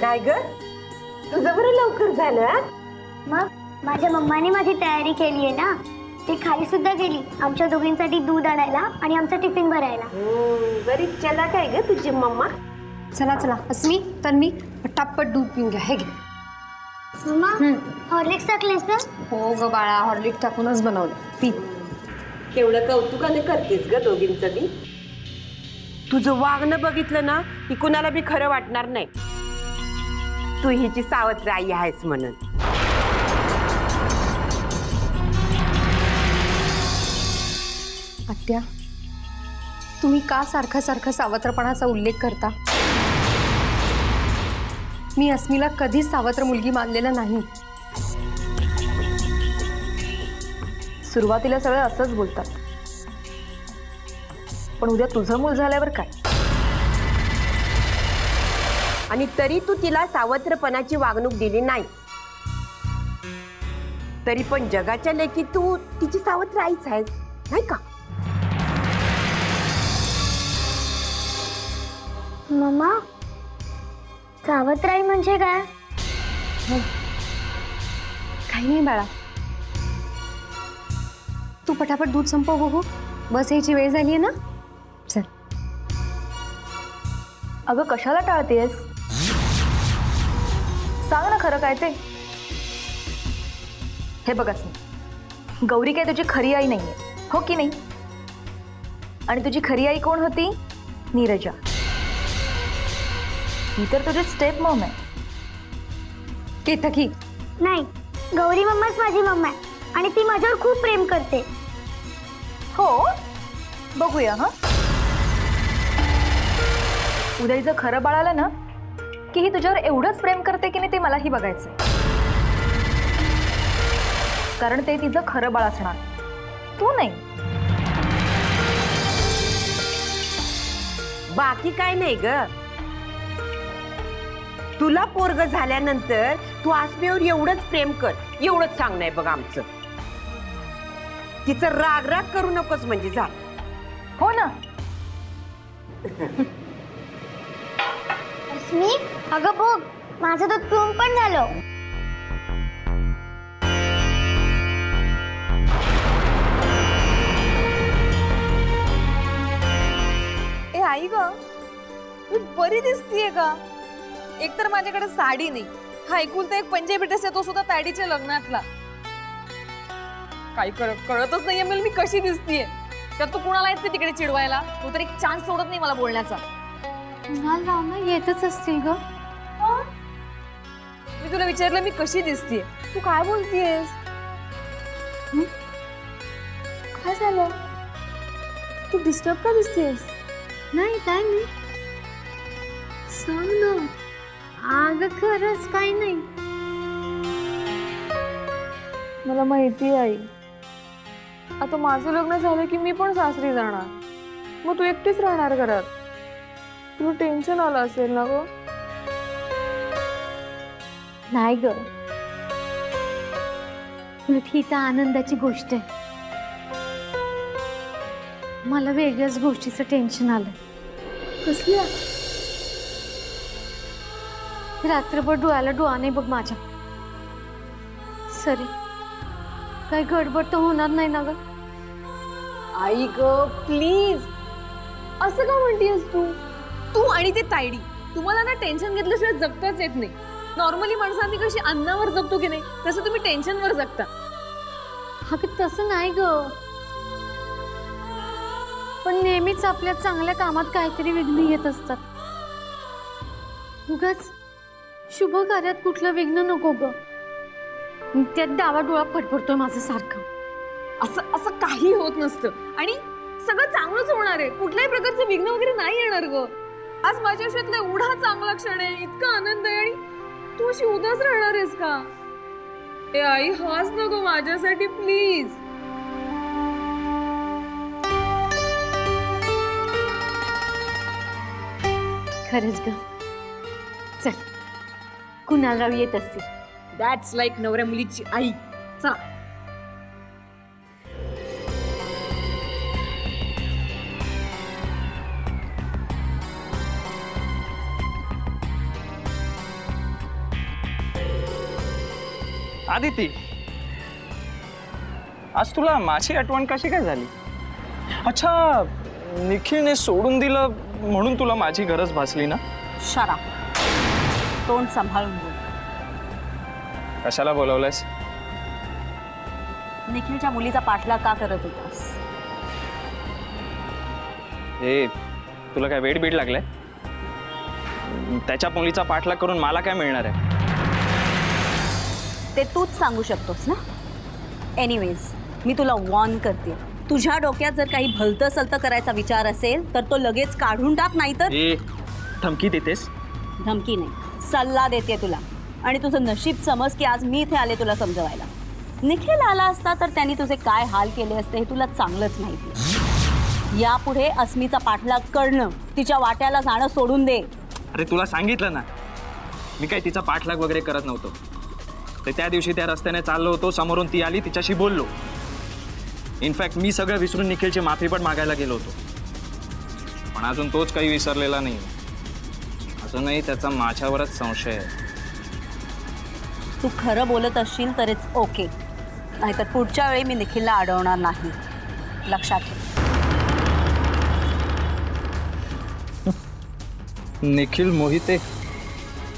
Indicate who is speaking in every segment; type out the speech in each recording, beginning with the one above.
Speaker 1: काय ग? तुझं बरं लवकर झालं हा?
Speaker 2: मग माझ्या मम्माने माझी तयारी केली आहे ना? ती खाली सुद्धा गेली. आमच्या दोघींसाठी दूध आणायला आणि आमचा टिफिन भरायला.
Speaker 1: हम्म, बरी चला काय ग तुझी मम्मा?
Speaker 3: चला चला. अस्मी तन्वी पटापट दूध पिऊन घ्या हे घे.
Speaker 2: मम्मा हॉर्लिक्स टाकलेस ना?
Speaker 3: हो ग बाळा हॉर्लिक टाकूनच बनवलं. पी.
Speaker 1: केवढं कौतुकाने करतेस ग दोघींचं बी. तुझं वागणं बघितलं ना की कुणाला बी खरं वाटणार नाही. तू हिची सावत्र आई आहेस म्हणून.
Speaker 3: आत्या तुम्ही का सारखा सारखा सावत्रपणाचा उल्लेख करता? मी अस्मीला कधीच सावत्र मुलगी मानलेलं नाही.
Speaker 4: सुरुवातीला सगळं असंच बोलतात. पण उद्या तुझं मूल झाल्यावर काय?
Speaker 1: आणि तरी तू तिला सावत्रपणाची वागणूक दिली नाही. तरी पण जगाच्या लेखी तू तिची सावत्र आईच आहेस नाही का?
Speaker 2: मम्मा सावत्राई म्हणजे काय?
Speaker 3: काही नाही बाळा. तू पटापट दूध संपव बघू बस यायची वेळ झाली आहे ना? चल.
Speaker 4: अगं कशाला टाळतेस सांग ना खरं काय ते? हे गौरी काय तुझी खरी आई नाहीये हो की नाही? आणि तुझी खरी आई कोण होती? नीरजा. ही तर तुझी स्टेप मॉम आहे.
Speaker 3: केतकी.
Speaker 2: नाही गौरी मम्माच माझी मम्मा आहे. आणि ती माझ्यावर खूप प्रेम करते.
Speaker 4: हो? बघूया हा? उद्या हिचं खरं ना की ही तुझ्यावर एवढंच प्रेम करते की नाही ते मलाही बघायचंय. कारण ते तिचं खरं बाळ असणार. तू नाही.
Speaker 1: बाकी काय नाही ग. तुला पोरग झाल्यानंतर तू आसमीवर एवढंच प्रेम कर एवढंच सांगणं आहे बघ आमचं. तिचं राग राग करू नकोस म्हणजे झालं
Speaker 4: हो ना.
Speaker 2: अस्मी अगं बघ, माझं दूध पिऊन पण
Speaker 5: आई ग मी बरी दिसतीये का एकतर माझ्याकडे साडी नाही. हा एकुलता एक पंजाबी ड्रेस आहे तो सुद्धा ताडीच्या लग्नातला. काही कळ कळतच नाहीये, मला, मी कशी दिसतीये. तर तू कुणाला येते तिकडे चिडवायला? तू तर एक चान्स सोडत नाही मला बोलण्याचा.
Speaker 3: कुणाल रावना येतच असतील ग.
Speaker 5: मी तुला विचारलं मी कशी दिसतीये? तू काय बोलतीयस? हं? काय झालं? तू डिस्टर्ब का दिसतीयस?
Speaker 3: नाही काय नाही. सांग ना. अगं खरंच काय नाही.
Speaker 5: मला माहिती आई. आता माझं लग्न झालं की मी पण सासरी जाणार. मग तू एकटीच राहणार घरात. तुला टेन्शन आलं असेल ना ग?
Speaker 3: नाही ग. उलट ही तर आनंदाची गोष्ट आहे. मला वेगळ्याच गोष्टीचं टेन्शन आलं.
Speaker 5: कसल्या
Speaker 3: रात्रभर डोळ्याला डोळा नाही बघ माझ्या. सरी. काही गडबड तर होणार नाही ना ग.
Speaker 5: आई ग प्लीज़ असं का म्हणतीयस तू? तू आणि ते तायडी तुम्हाला ना टेन्शन घेतल्याशिवाय जगताच येत नाही. नॉर्मली माणसं आम्ही कशी अन्नावर जगतो की नाही तसं तुम्ही टेन्शनवर जगता.
Speaker 3: अगं तसं नाही ग. पण नेहमीच आपल्या चांगल्या कामात काहीतरी विघ्न येत असतात. उगाच शुभ कार्यात कुठलं विघ्न नको ग. त्यात डावा डोळा फडफडतोय माझं सारखं
Speaker 5: असं असं काही होत नसतं. आणि सगळं चांगलंच होणार आहे. कुठल्याही प्रकारचं विघ्न वगैरे नाही येणार ग. आज माझ्या आयुष्यातला एवढा चांगला क्षण आहे इतका आनंद आहे आणि तू अशी उदास राहणार आहेस का? ए आई हाच नको माझ्यासाठी प्लीज
Speaker 3: खरंच ग. चल कुणालराव येत असतील
Speaker 5: दॅट्स लाईक नवऱ्या मुलीची आई. चला.
Speaker 6: आदिती आज तुला माझी आठवण कशी काय झाली? अच्छा निखिलने सोडून दिलं म्हणून तुला माझी गरज भासली ना?
Speaker 7: शरा तोंड सांभाळून बोल.
Speaker 6: कशाला बोलवलंयस?
Speaker 7: निखिलच्या मुलीचा पाठलाग का करत होतास?
Speaker 6: हे तुला काय वेळ बीड लागलाय? त्याच्या मुलीचा पाठलाग करून मला काय मिळणार आहे?
Speaker 7: ते तूच सांगू शकतोस ना? एनिवेज मी तुला वॉर्न करते. तुझ्या डोक्यात जर काही भलतं सलतं करायचा विचार असेल तर तो लगेच काढून टाक नाहीतर
Speaker 6: ए धमकी देतेस?
Speaker 7: धमकी नाही. सल्ला देते तुला. आणि तुझं नशीब समज की आज मी इथे आले तुला समजवायला. निखिल आला असता तर त्यांनी तुझे काय हाल केले असते हे तुला चांगलंच माहिती यापुढे अस्मीचा पाठलाग करणं तिच्या वाट्याला जाणं सोडून दे.
Speaker 6: अरे तुला सांगितलं ना. मी काय तिचा पाठलाग वगैरे करत नव्हतो. तर त्या दिवशी त्या रस्त्याने चाललो होतो. समोरून ती आली तिच्याशी बोललो. इनफॅक्ट मी सगळं विसरून निखिलची माफ़ी पण मागायला गेलो होतो. पण अजून तोच काही विसरलेला नाही अजूनही त्याचा माझ्यावरच संशय आहे.
Speaker 7: तू खरं बोलत असशील तरच ओके नाहीतर पुढच्या वेळी मी निखिलला अडवणार नाही. लक्षात ठेव.
Speaker 6: निखिल मोहिते.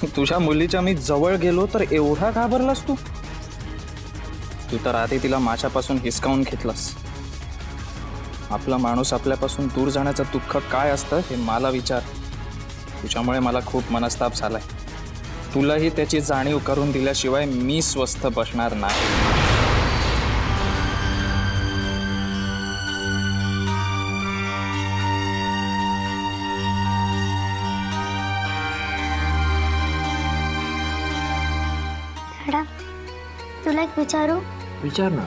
Speaker 6: तुझ्या मुलीच्या मी जवळ गेलो तर एवढा घाबरलास तू? तू तर आधी तिला माझ्यापासून हिसकावून घेतलास. आपला माणूस आपल्यापासून दूर जाण्याचं दुःख काय असतं हे मला विचार. तुझ्यामुळे मला खूप मनस्ताप झालाय. तुलाही त्याची जाणीव करून दिल्याशिवाय मी स्वस्थ बसणार नाही.
Speaker 2: एक विचारू?
Speaker 8: विचार ना.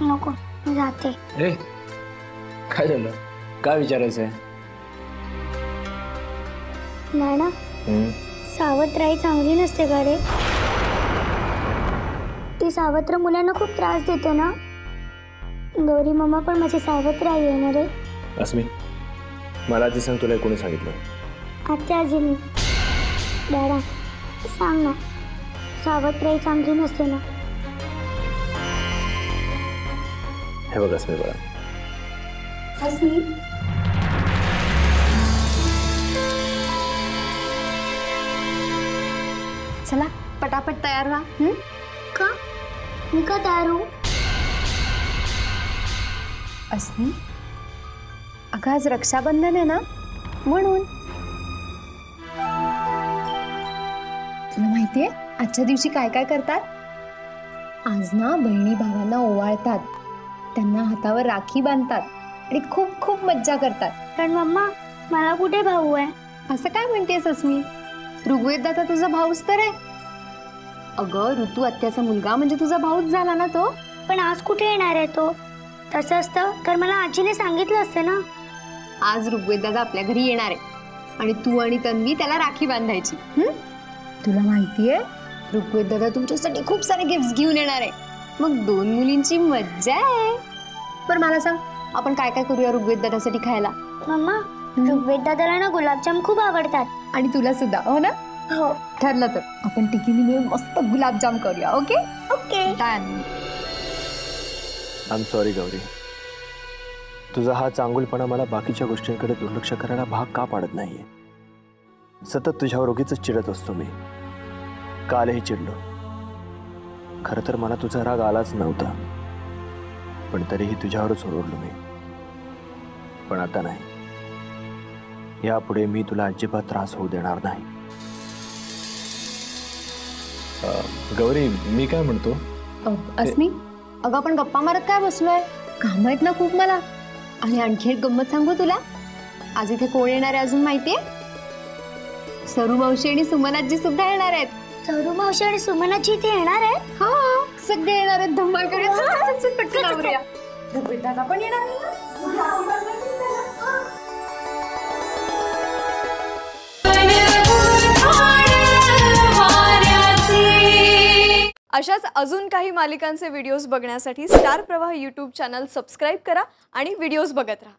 Speaker 2: नको जाते.
Speaker 8: ए काय झालं? काय विचारायचं आहे?
Speaker 2: नाना सावत्राई चांगली नसते का रे? ती सावत्र मुलांना खूप त्रास देते ना? गौरी मम्मा पण माझी सावत्र आई आहे ना रे?
Speaker 8: अस्मी मला ते सांग तुला कोणी सांगितलं?
Speaker 2: आत्या आजीनी. दादा सांग ना. सावत्राई चांगली नसते ना.
Speaker 8: हे बघ अस्मी बघा
Speaker 3: चला पटापट तयार व्हा. हं?
Speaker 2: का? मी का तयार होऊ?
Speaker 3: अस्मी अगं आज रक्षाबंधन आहे ना? म्हणून. तुला माहितीये? आजच्या दिवशी काय काय करतात? आज ना बहिणी भावांना ओवाळतात. त्यांना हातावर राखी बांधतात आणि खूप खूप मज्जा करतात.
Speaker 2: पण मम्मा मला कुठे भाऊ आहे?
Speaker 3: असं काय म्हणतेस अस्मी? ऋग्वेद दादा तुझा भाऊच तर आहे. अगं ऋतू आत्याचा मुलगा म्हणजे तुझा भाऊच झाला ना तो?
Speaker 2: पण आज कुठे येणार आहे तो? तसं असतं तर मला आजीने सांगितलं असतं ना?
Speaker 3: आज ऋग्वेद दादा आपल्या घरी येणार आहे. आणि तू आणि तन्वी त्याला राखी बांधायची? तुला माहितीये ऋग्वेद दादा तुमच्यासाठी खूप सारे गिफ्ट घेऊन येणार आहे. मग दोन मुलींची मज्जा आहे. बरं मला सांग आपण काय काय करूया ऋग्वेद दादासाठी खायला?
Speaker 2: मम्मा ऋग्वेद दादाला ना गुलाबजाम खूप आवडतात.
Speaker 3: आणि तुला सुद्धा हो ना?
Speaker 2: हो.
Speaker 3: ठरलं तर. आपण टिकीने मिळून मस्त गुलाबजाम करूया okay?
Speaker 2: Okay.
Speaker 8: I am sorry Gauri. तुझा हा चांगुलपणा मला बाकीच्या गोष्टींकडे दुर्लक्ष करायला भाग का पाडत नाहीये? सतत तुझ्यावर उगीच चिडत असतो मी. कालही चिडलो. खरं मला तुझा राग आलाच नव्हता. पण तरीही तुझ्यावरच ओरडलो मी. पण आता नाही. यापुढे मी तुला अजिबात त्रास होऊ देणार नाही. गौरी, मी काय म्हणतो?
Speaker 3: अस्मी, अगं आपण गप्पा मारत काय बसलोय? काम आहेत ना खूप मला. आणि आणखी एक गंमत सांगू तुला? आज इथे कोण येणार आहे अजून माहितीये? सरू मावशी आणि सुमनाजी सुद्धा येणार आहेत.
Speaker 2: सरू मावशी आणि सुमनाची इथे येणार आहे
Speaker 3: हा सगळे येणार आहेत धमाल करूया. चल, चल, चल, पटकन आवरूया. पण येणार आहे ना?
Speaker 5: अशाच अजून काही मालिकांचे व्हिडिओज बघण्यासाठी Star Pravah YouTube channel subscribe करा आणि व्हिडिओज बघत राहा